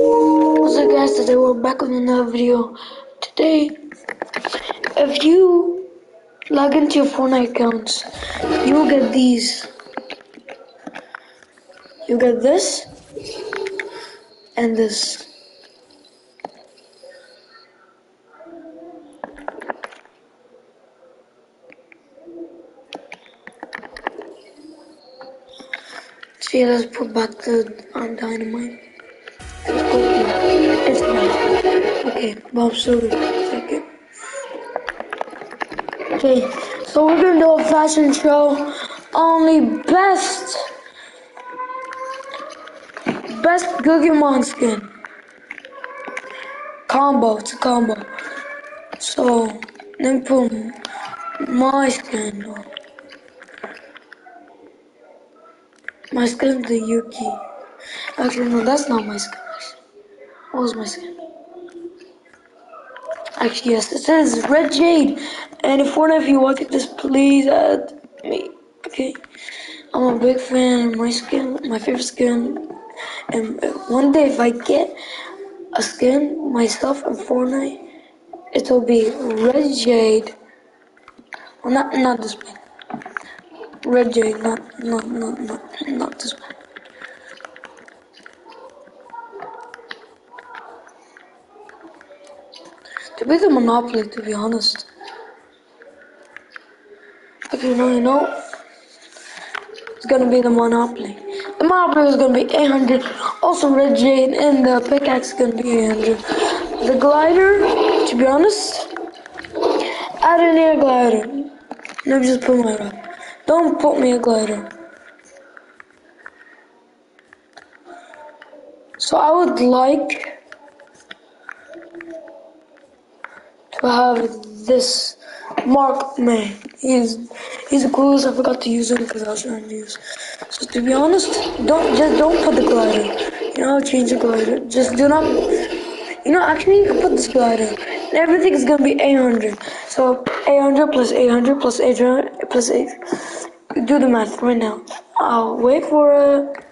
What's up guys, today we're back with another video. Today, if you log into your Fortnite accounts, you will get these. You get this, and this. See, let's put back the um, dynamite. It's. Okay, Bob Soda. Second. Okay, so we're gonna do a fashion show. Only best, best Googumon skin. Combo, it's a combo. So, me put my skin on. My skin the Yuki. Actually, no, that's not my skin. Was my skin? Actually, yes, it says Red Jade. And if Fortnite, if you watch this, please add me. Okay, I'm a big fan of my skin, my favorite skin. And one day, if I get a skin myself in Fortnite, it will be Red Jade. Well, not not this one. Red Jade, not not not not not this one. To be the Monopoly, to be honest. If you you know. It's gonna be the Monopoly. The Monopoly is gonna be 800. Also, Red Jade and the pickaxe is gonna be 800. The glider, to be honest, add an air glider. Let me just put my up. Don't put me a glider. So I would like to have this Mark man. He's he's the coolest. I forgot to use him because I was trying to use. So to be honest, don't just don't put the glider. You know, change the glider. Just do not. You know, actually, you can put this glider. Everything is gonna be 800. So 800 plus 800 plus 800 plus 8. Do the math right now. I'll wait for a.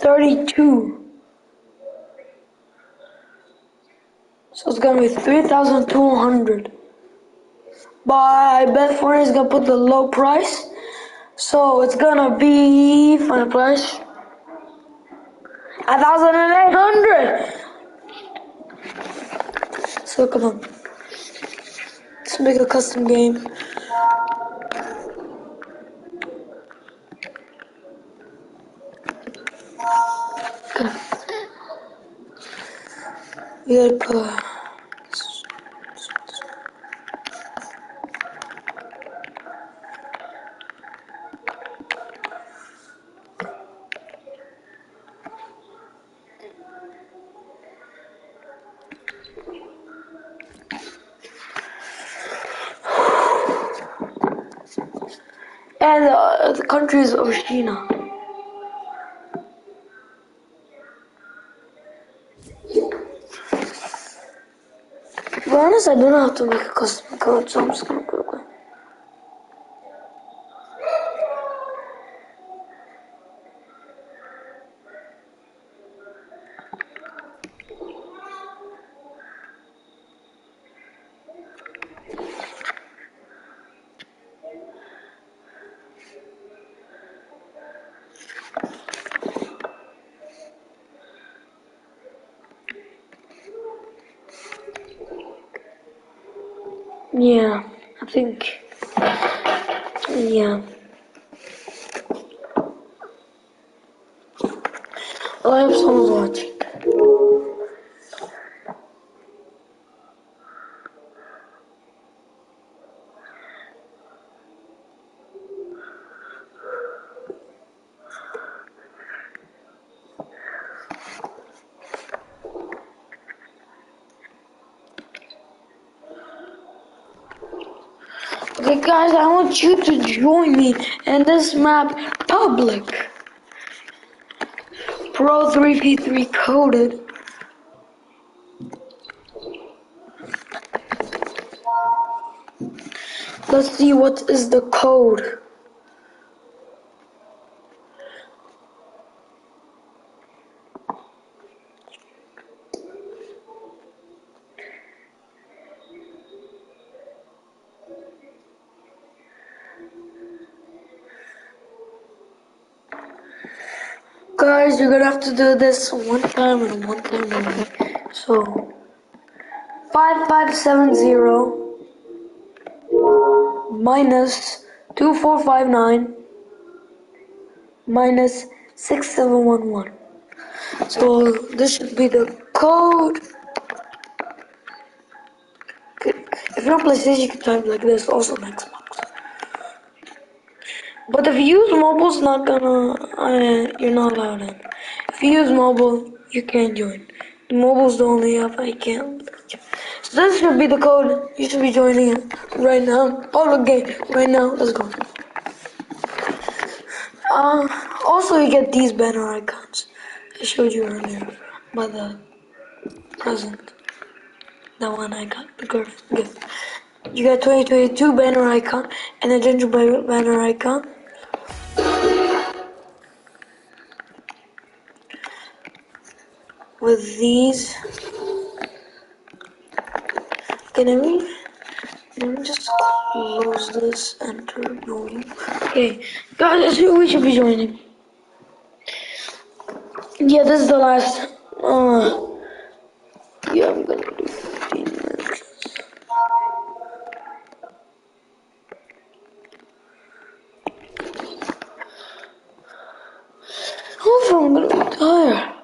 32. So it's gonna be 3,200. But I bet Fortnite is gonna put the low price. So it's gonna be, the price, 1,800. So come on. Let's make a custom game. Good put. And uh, the country is Oceania. To be honest, I don't know how to make a custom code, so I'm just gonna quickly. Yeah, I think. Yeah. Well, I hope someone's watching. Okay, guys, I want you to join me in this map public. Pro 3v3 coded. Let's see what is the code. Guys, you're gonna have to do this one time and one time only. So, 5570 minus 2459 minus 6711. So, this should be the code. If you're on PlayStation, you can type like this, also on Xbox. But if you use mobile, it's not gonna, uh, you're not allowed in. If you use mobile, you can't join. The mobile's the only app I can't. So this should be the code. You should be joining it right now. Public game right now. Let's go. Uh, also, you get these banner icons. I showed you earlier by the present. That one I got, the gift. You got 2022 banner icon and the gingerbread banner icon. With these. Can I let me just close this, enter room. Okay, guys, who we should be joining. Yeah, this is the last. Uh, yeah, I'm gonna do 15 minutes. Hopefully, I'm gonna retire.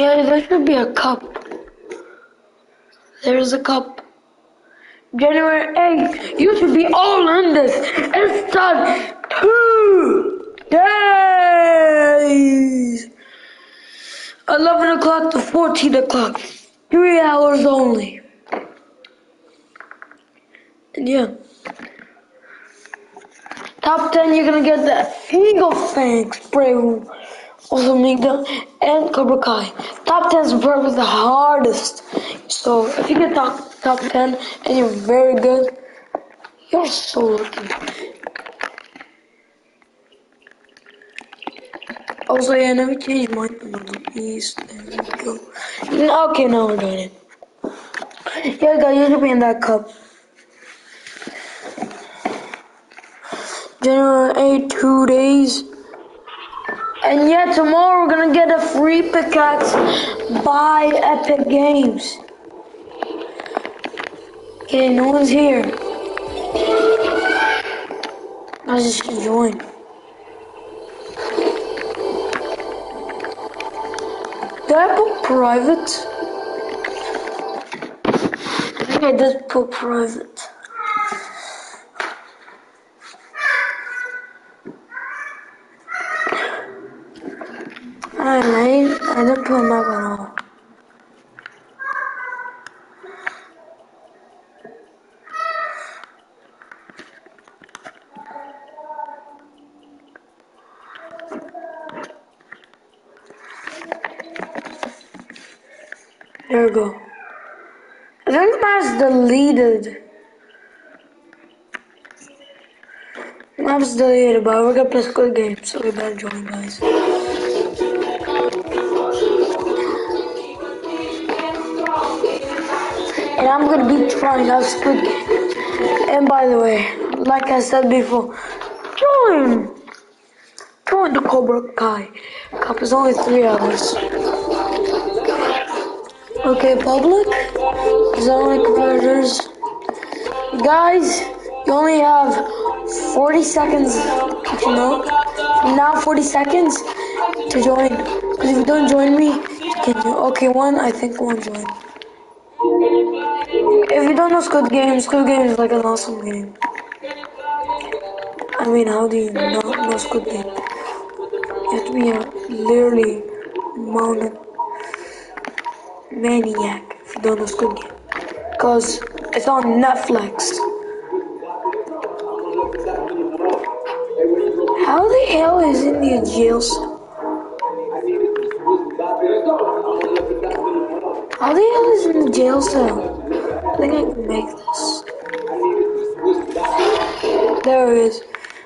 Yeah, there should be a cup. There's a cup. January 8th, you should be all in this. It's done two days. 11 o'clock to 14 o'clock. Three hours only. And yeah. Top 10, you're gonna get the Eagle Fang spray room also Migda and Cobra Kai. Top 10 is probably the hardest. So if you get top, top 10 and you're very good, you're so lucky. Also, yeah, let me change mine to East. There we go. Okay, now we're doing it. Yeah, guys, you should be in that cup. General 8, two days. And yet tomorrow we're gonna get a free pickaxe by Epic Games. Okay, no one's here. I just join. Did I put private? I think I did put private. I didn't put him up at all. There we go. I think that's deleted. Map's deleted, but we're gonna play Squid Game, so we better join, guys. I'm gonna be trying out Squid Game. And by the way, like I said before, join, join the Cobra Kai Cup. It's only three hours. Okay, public, is that only competitors. Guys, you only have 40 seconds, you know, now 40 seconds to join. Because if you don't join me, you can do. Okay, one, I think one joined. Don't know Squid Game, Squid Game is like an awesome game. I mean, how do you not know Squid Game? You have to be a literally maniac if you don't know Squid Game. Because it's on Netflix. How the hell is India jail cell? How the hell is in the jail cell? There it is.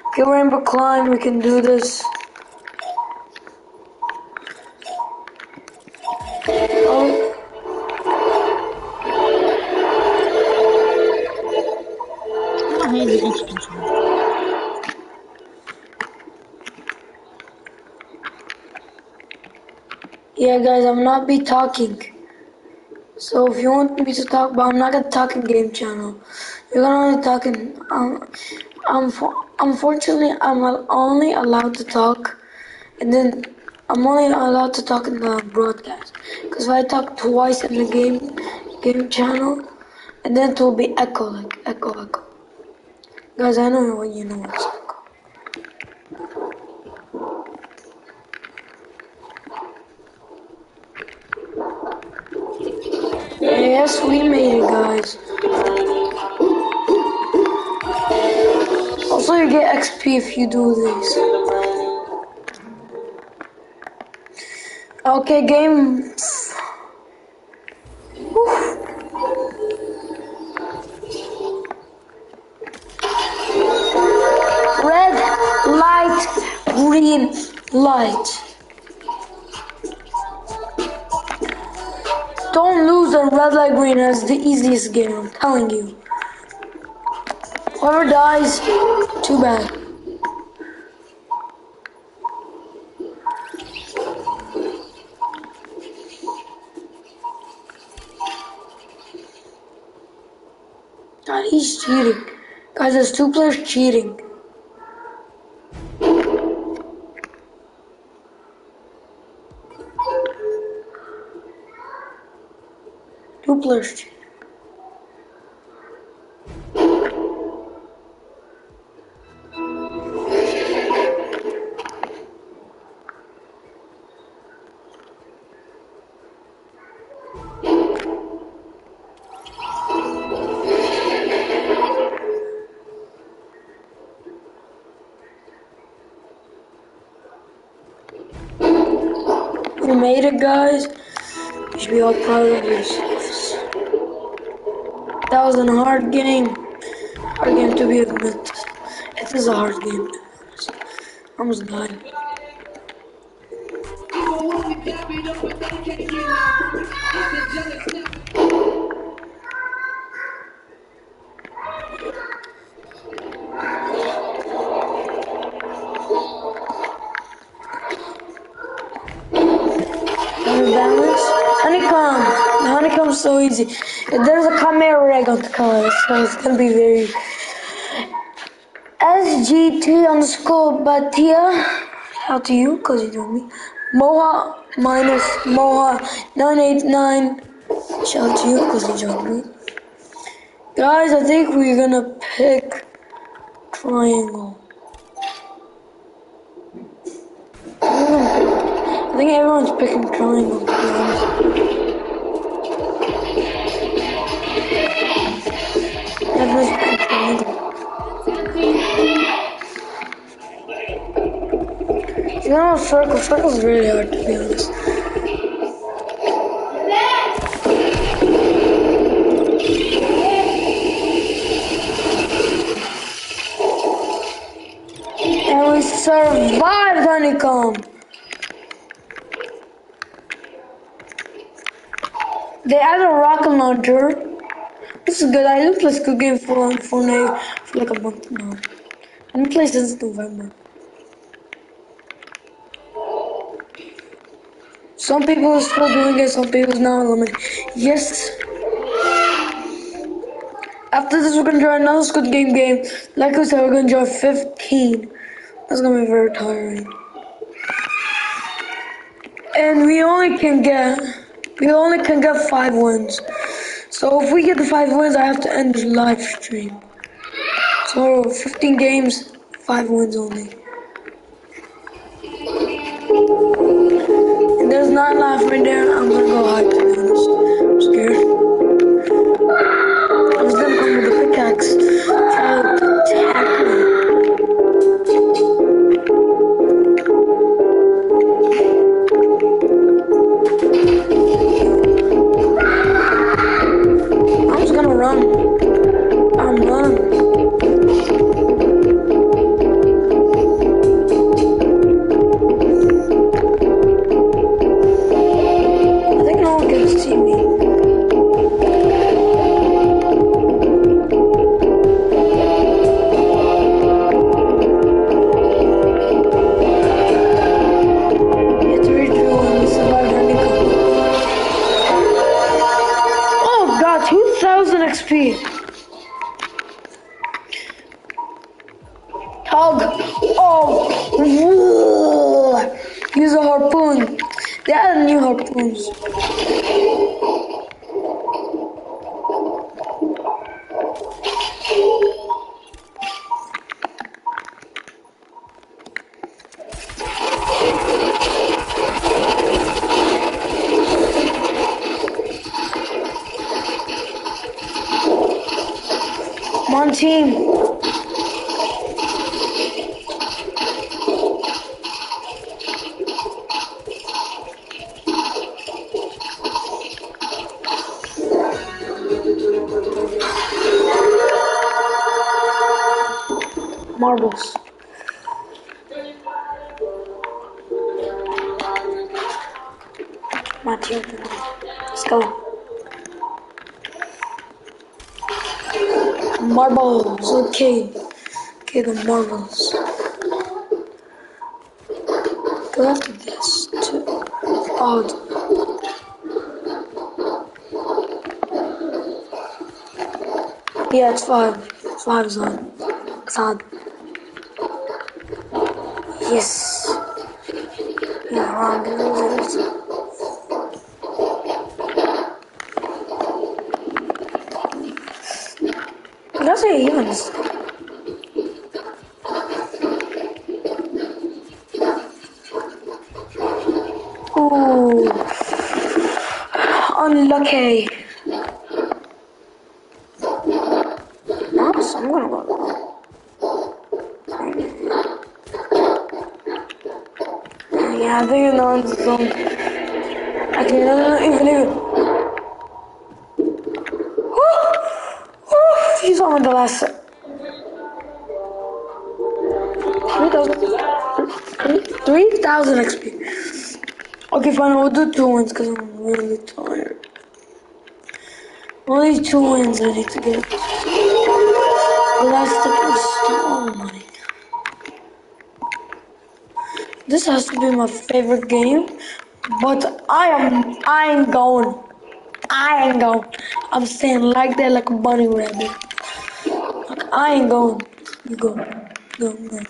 Okay, Rainbow Climb, we can do this. Oh, Ah, yeah, guys, I'm not be talking. So if you want me to talk, but I'm not gonna talk in game channel. You're gonna only talk in. Um, unfortunately, I'm only allowed to talk, and then I'm only allowed to talk in the broadcast. Because if I talk twice in the game game channel, and then it will be echo, like echo, echo. Guys, I don't know what you know what's echo. Yes, we made it, guys. You get XP if you do this. Okay, game. Red light, green light. Don't lose on red light green as the easiest game, I'm telling you. Whoever dies, too bad. God, he's cheating. Guys, there's two players cheating. Two players cheating. Guys. You should be all proud of yourselves. That was a hard game. Hard game to be admitted. It is a hard game, to be honest. Easy. There's a camera rig on the color, so it's gonna be very. SGT underscore Batia. Shout to you, cause you know me. Moha minus Moha 989. Shout to you, cause you joined me. Guys, I think we're gonna pick triangle. I think everyone's picking triangle, to be honest. Know, circle. Circle's really hard, to be honest. And we survived honeycomb. They added a rocket launcher. This is good. I didn't play Squid Game for for, for like a month now. I didn't play since November. Some people are still doing it, some people now eliminated. Yes. After this, we're gonna join another Squid Game game. Like I said, we're gonna join 15. That's gonna be very tiring. And we only can get we only can get five wins. So if we get the five wins, I have to end the live stream. So 15 games, Five wins only. There's nine left right there. I'm gonna go hide to be honest. I'm scared. I was gonna come with a pickaxe. Try to attack me. Marbles. Go after this too. Oh. Yeah, it's five. Five is on. Sad. Yes. Yeah, losers. That's what. Unlucky. Nice, I'm gonna go. Yeah, I think no one's zone. I can no, no, no, even even. Woo! He's on the last. set. 3,000 3,000 XP. Okay, fine, we'll do two ones because I'm really. Only two wins I need to get. The last step is. This has to be my favorite game, but I am, I ain't going. I ain't going. I'm staying like that like a bunny rabbit. I ain't going. You go. Go, go.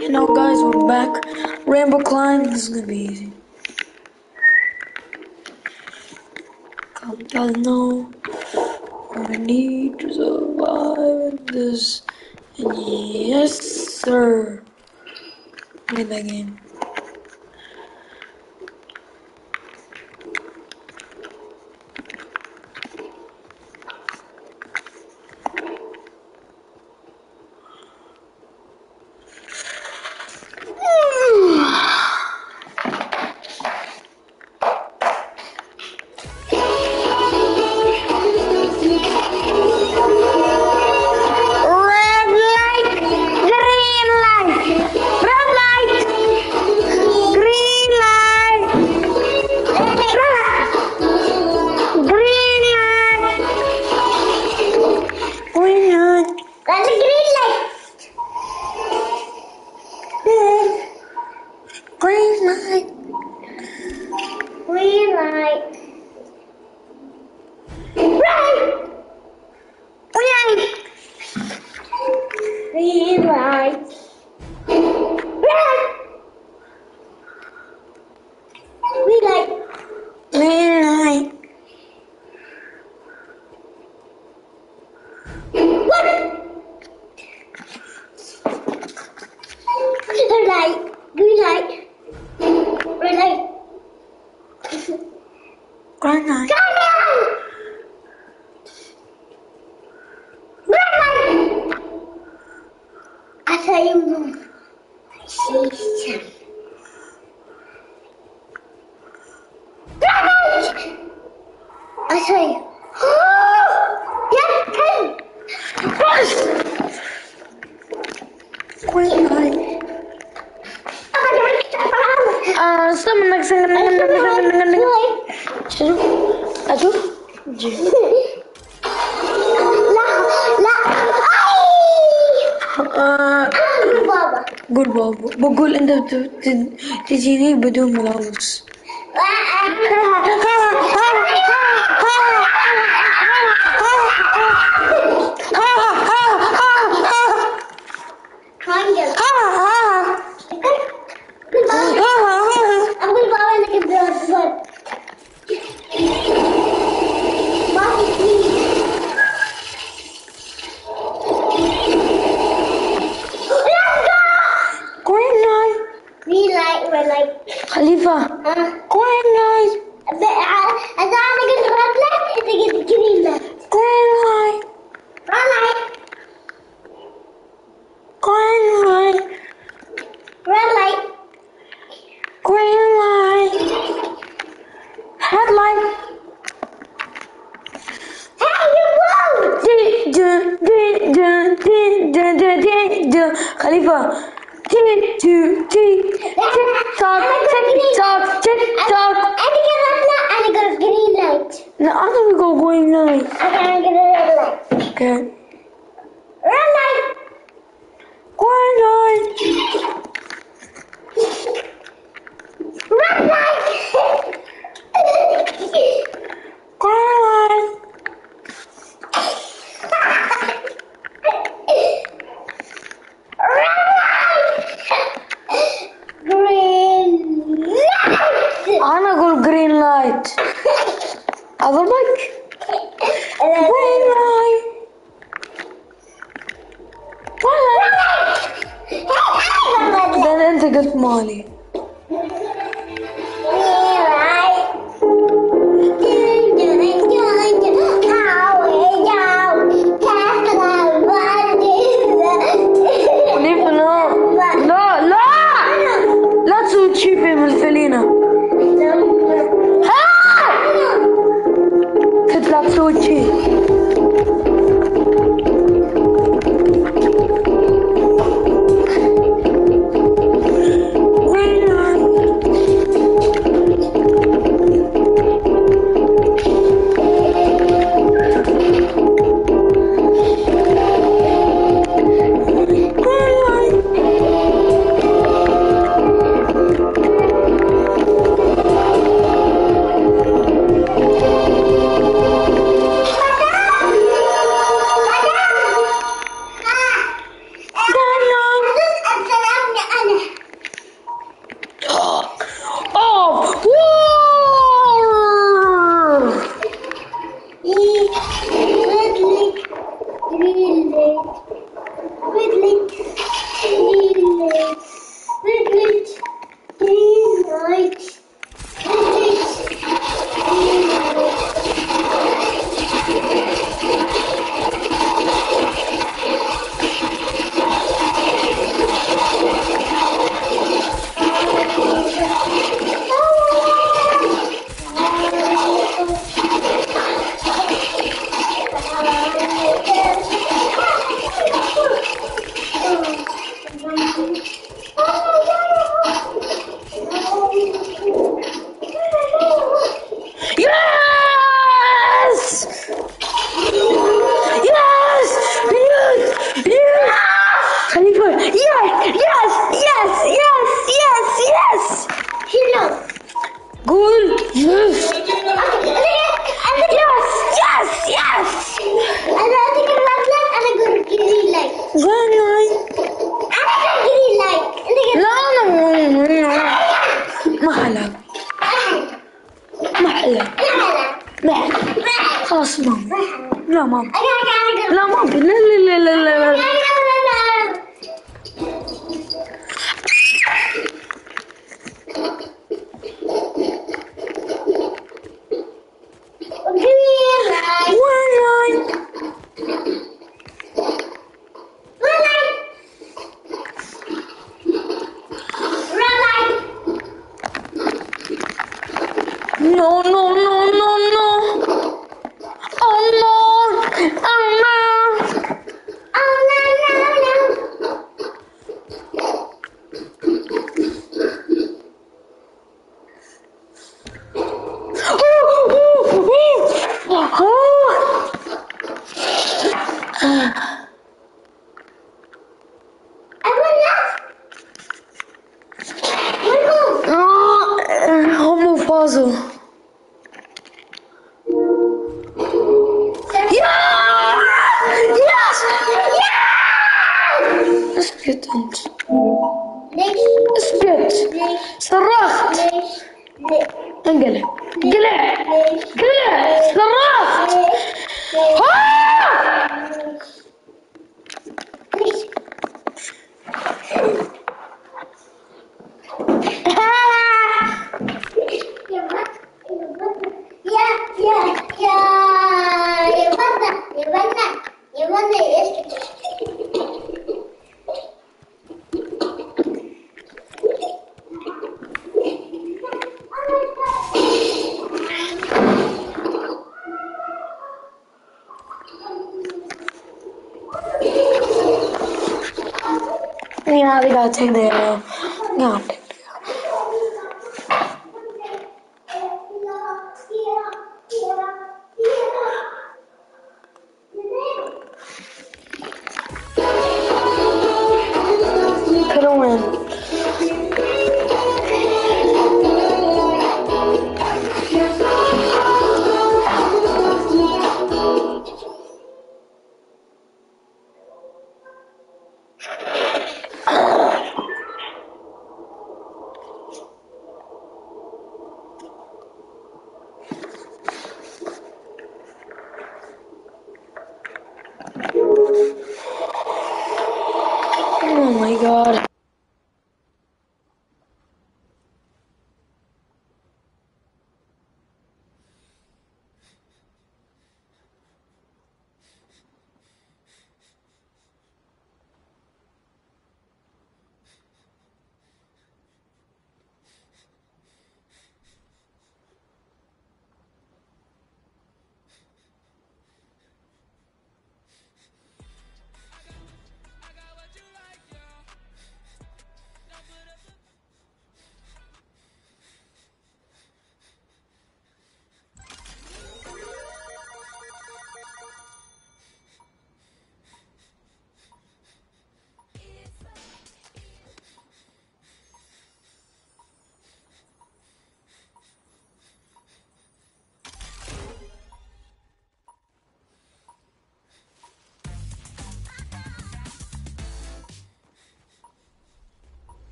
You know, guys, we're back. Rainbow climb. This is gonna be easy. Come down now. What I need to survive this. And yes, sir. Play that game. like تديني بدون ملابس. fever. T two T tick tock tick tock tick tock. I think I left that and I got a green light. No, I'm gonna go green light. Okay, I got a red light. Okay.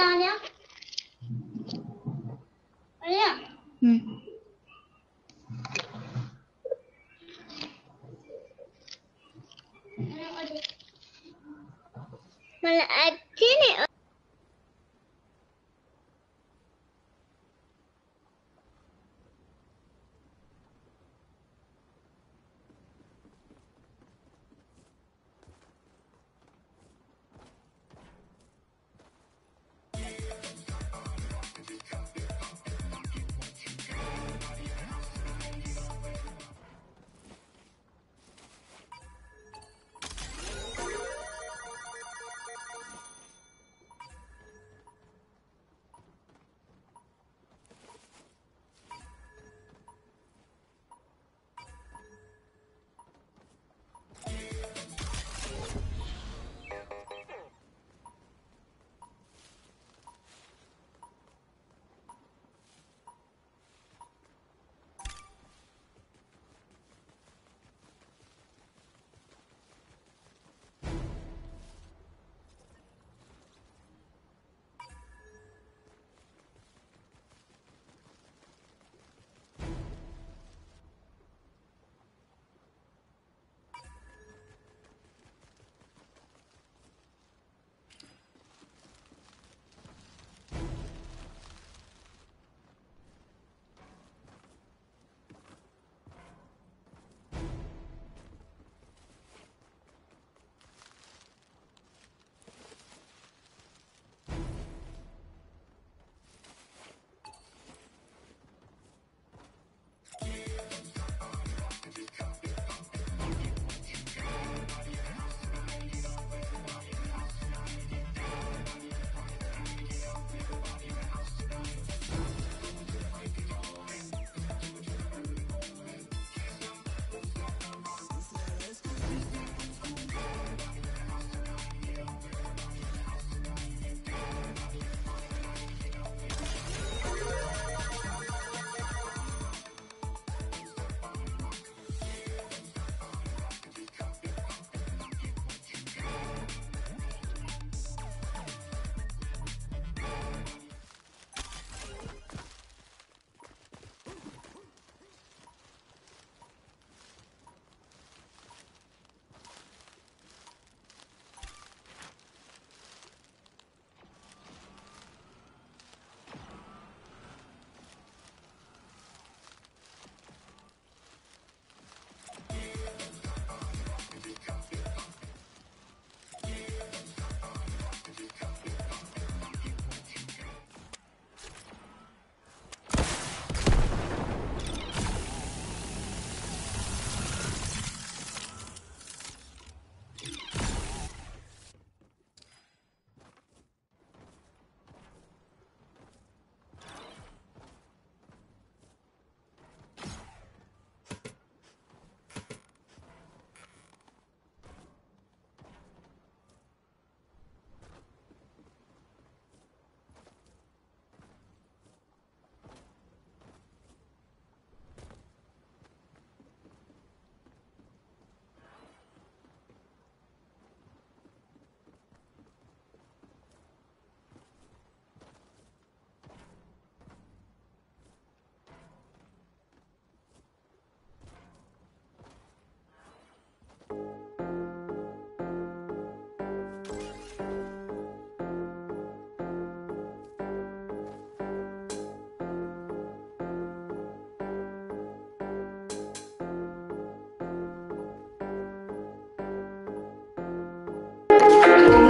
娘娘，哎呀，嗯，完了，这，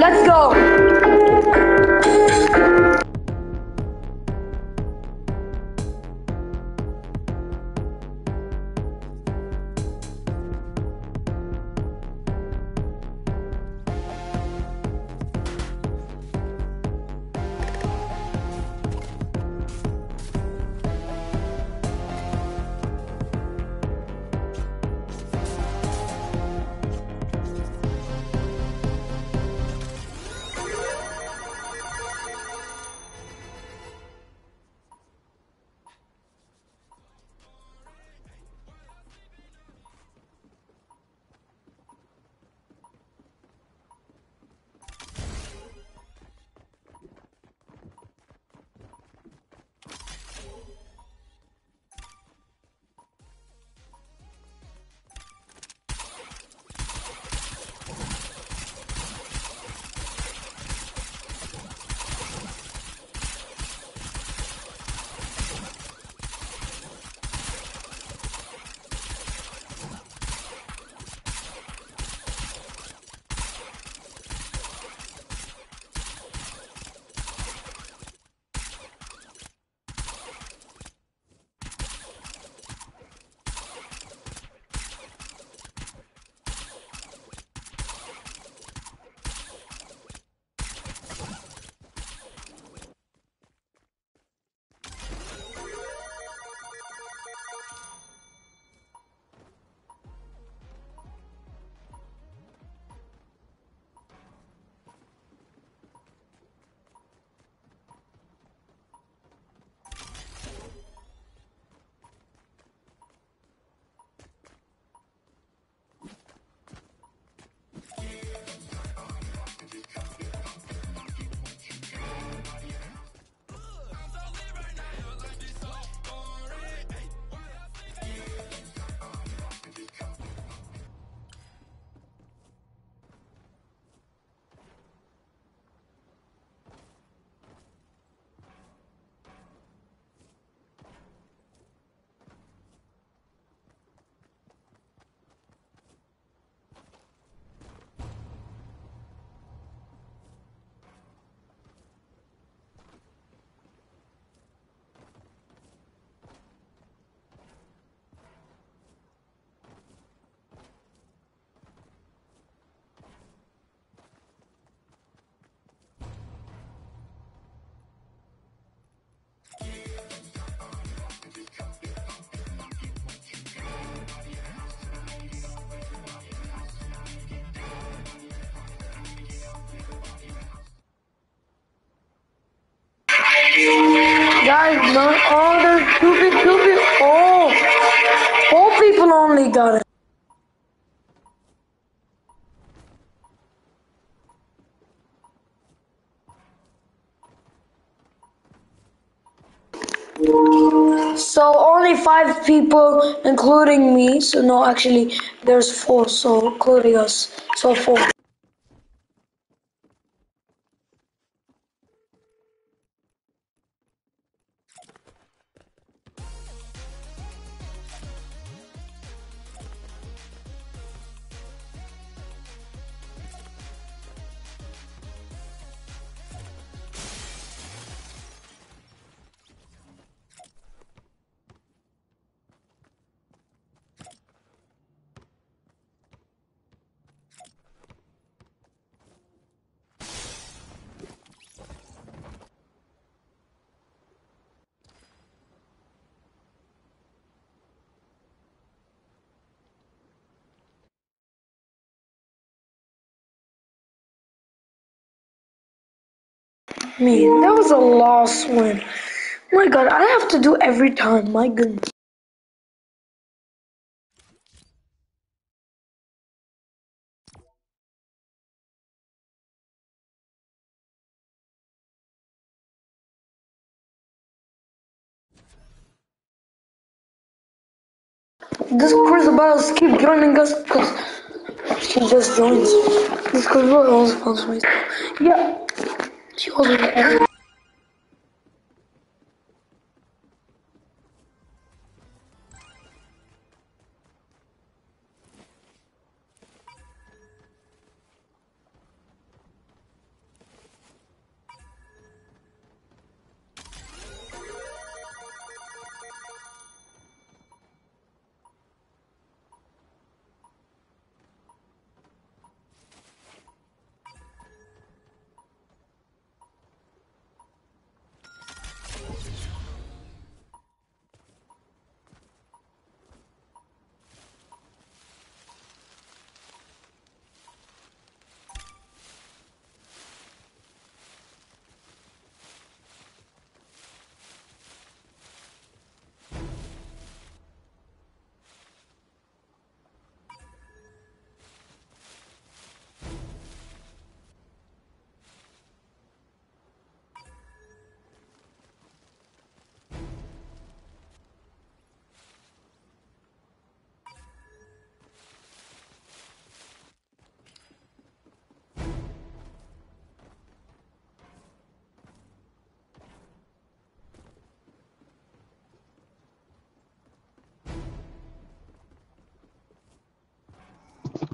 let's go. Guys, there's two people, two people. Oh, four people only got it. So only five people, including me. So no, actually, there's four. So including us, so four. Man, that was a lost win. My God, I have to do every time. My goodness. This Chris about keep joining us because she just joins. This Chris also follows me. Yeah, she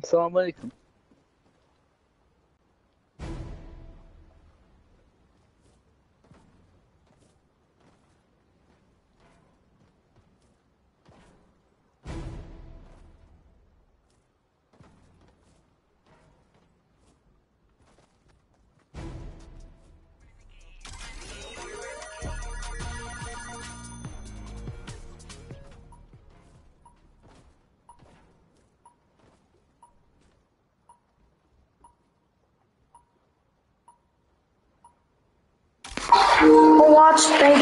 also. Selamünaleyküm. Watch, thank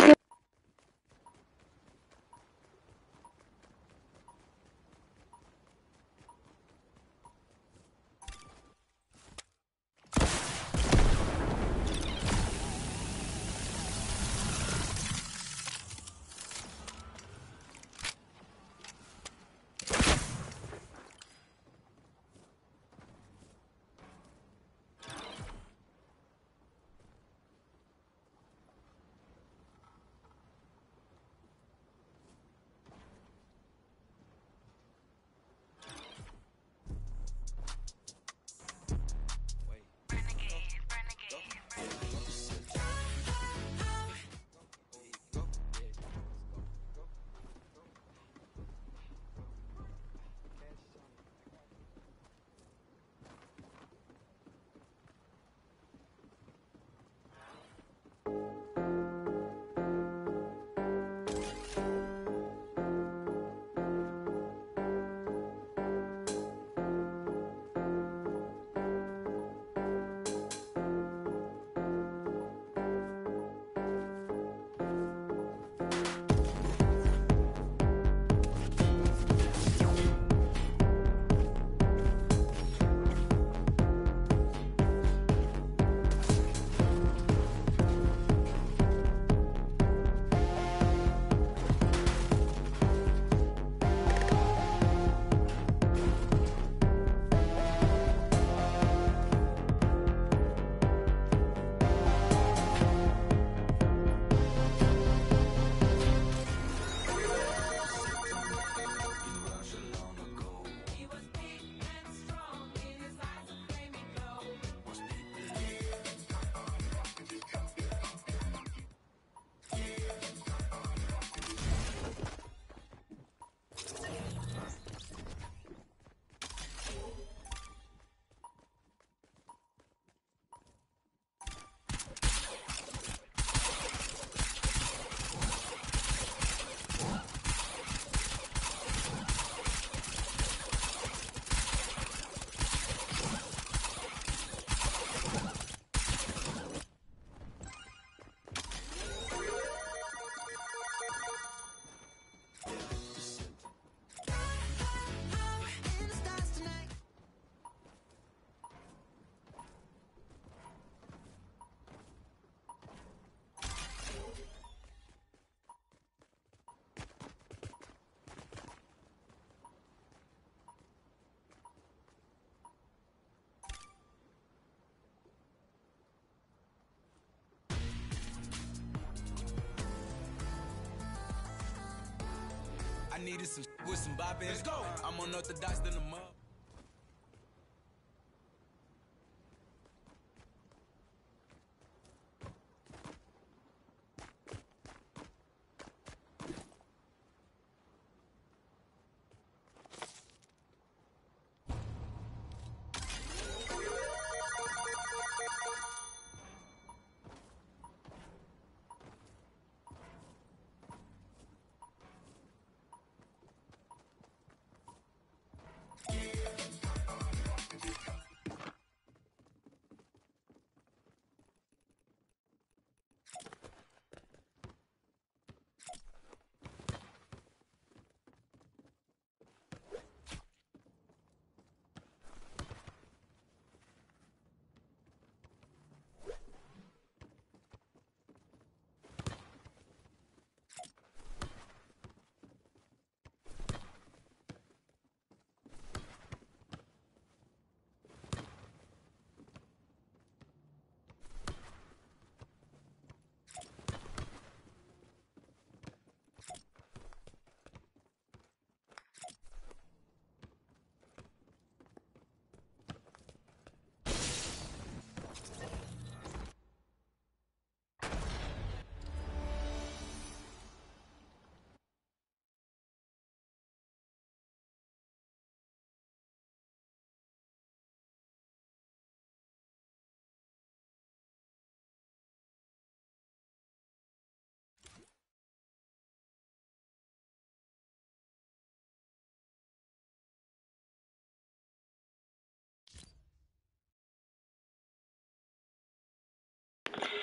needed some with some bop in. Let's go. I'm unorthodox than a mug.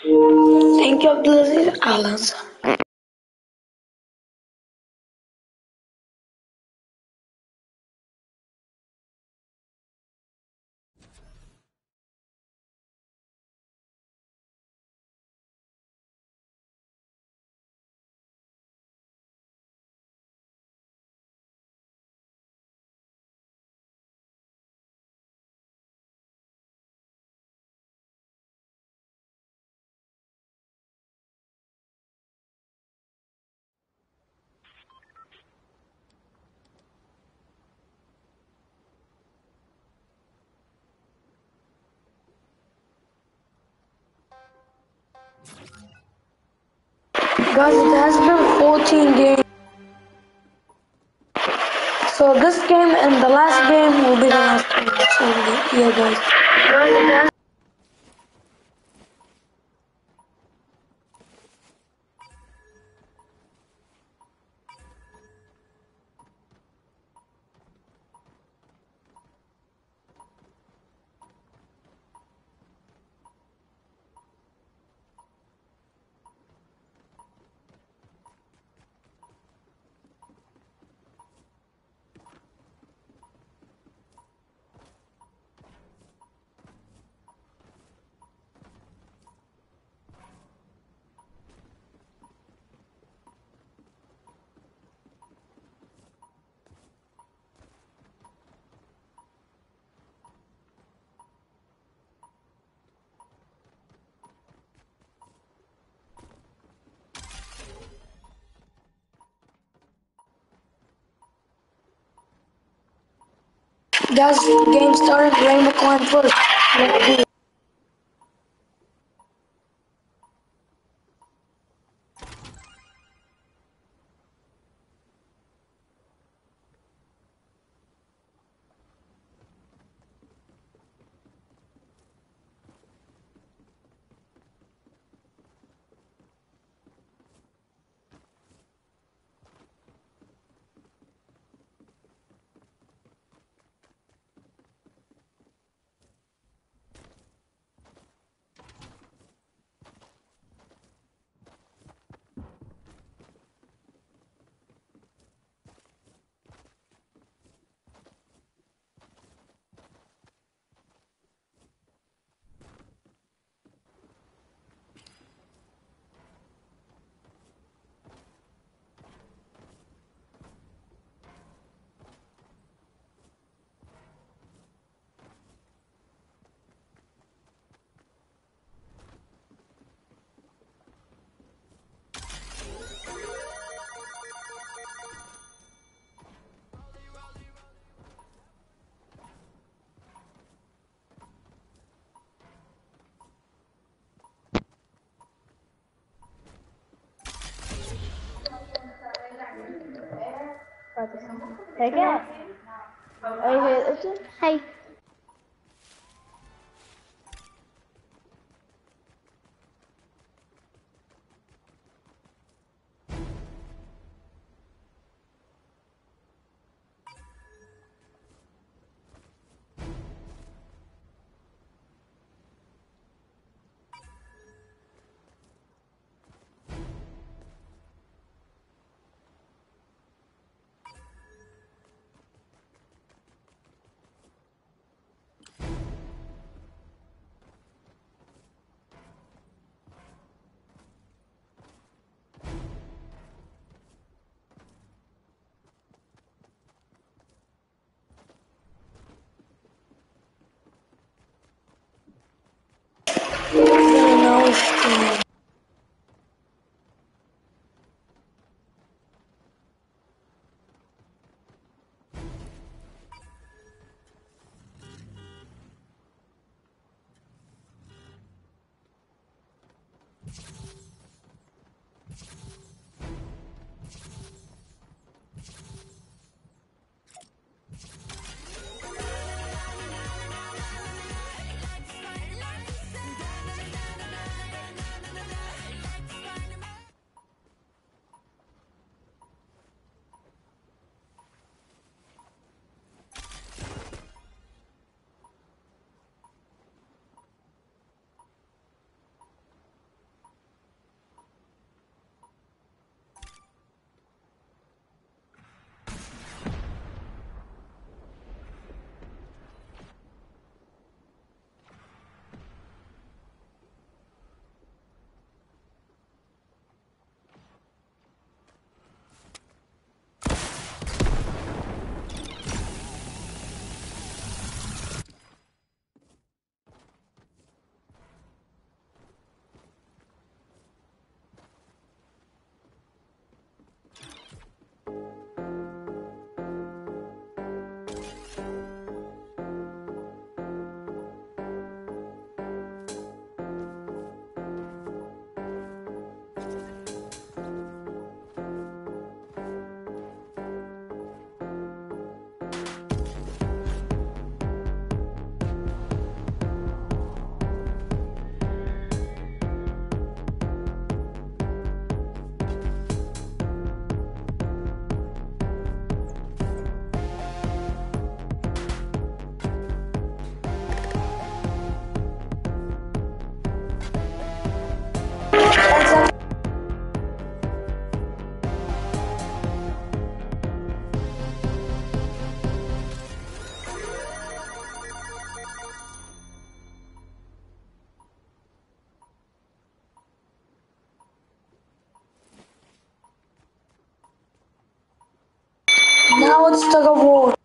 Thank you Abdulaziz. I'll Guys, it has been 14 games. So this game and the last game will be the last game. So yeah, guys. Guys, game started. Rainbow coin first. It. Are you here? Listen. Hey. It's tug of war.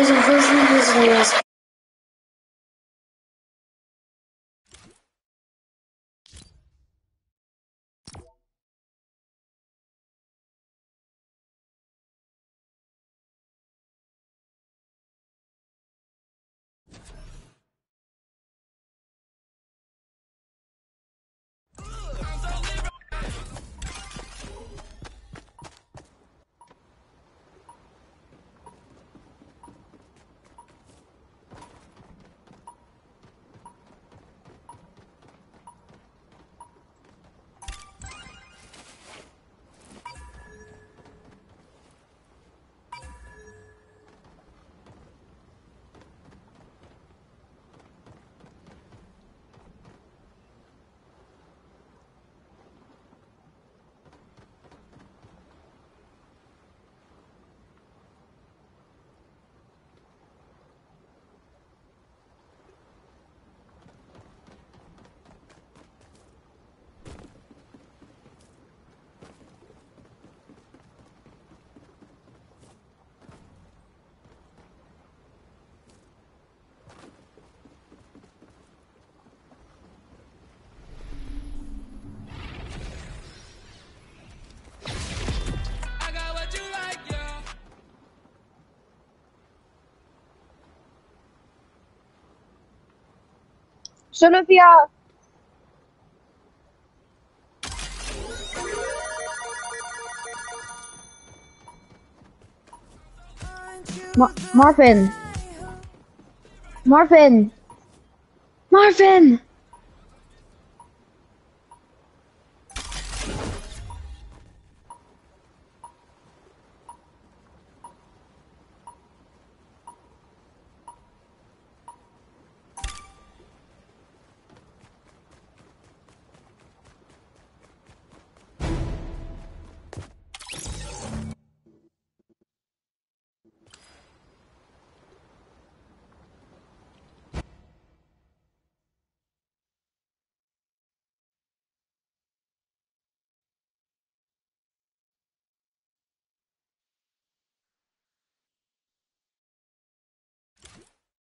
Guys, unfortunately, Sono via. Uh, Ma- Marvin. Marvin. Marvin.